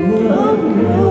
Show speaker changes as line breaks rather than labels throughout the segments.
By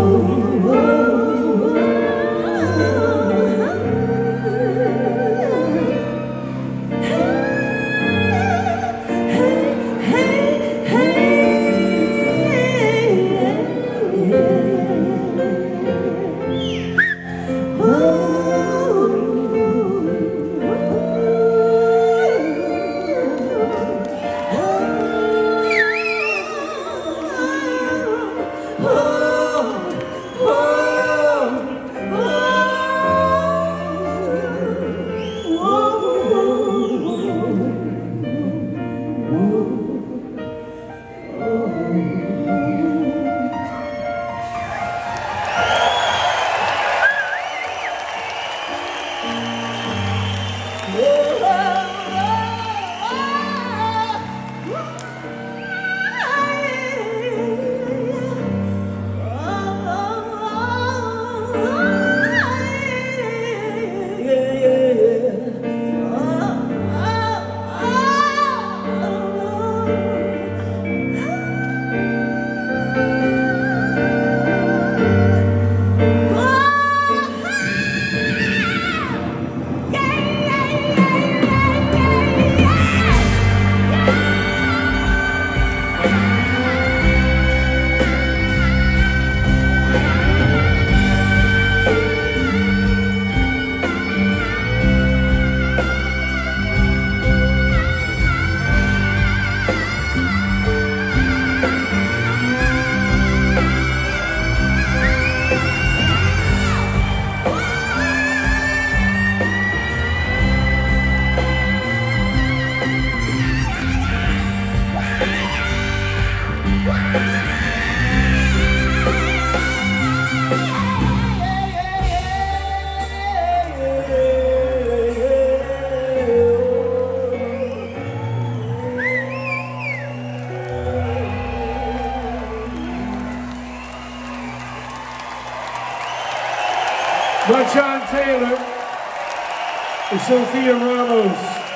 John Taylor and Sophia Ramos.